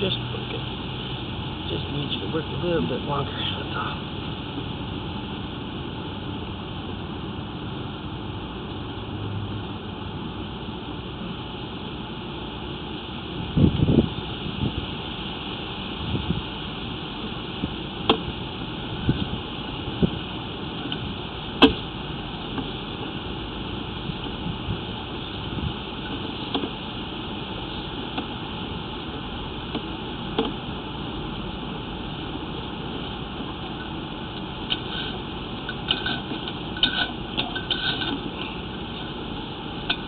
just working. Just need you to work a little bit longer, that's all.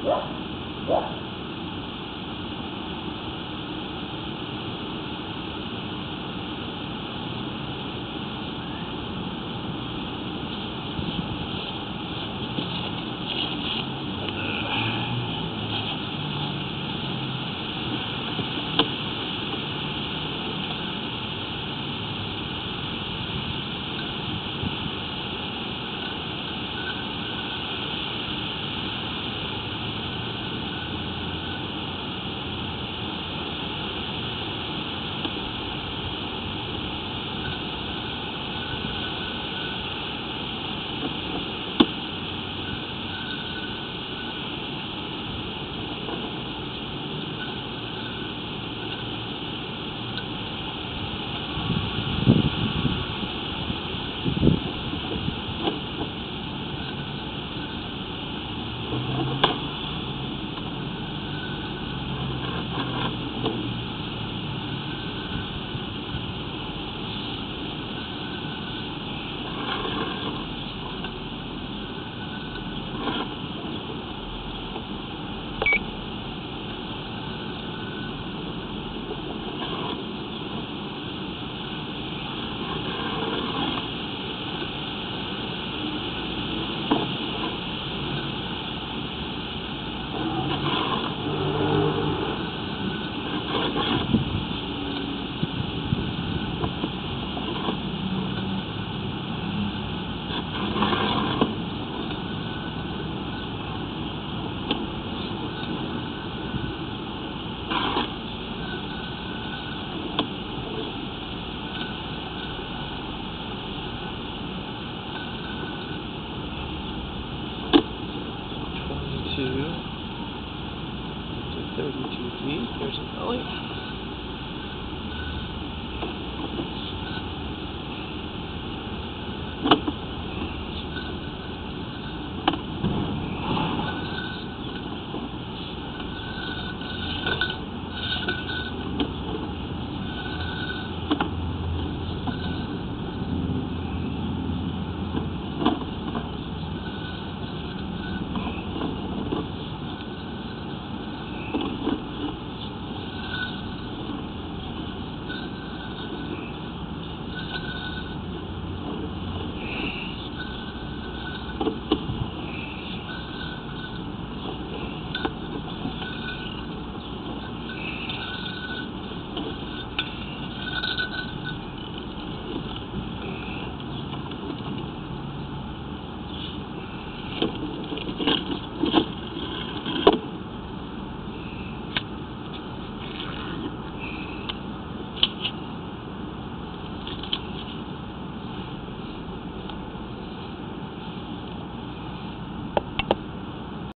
Twenty-two to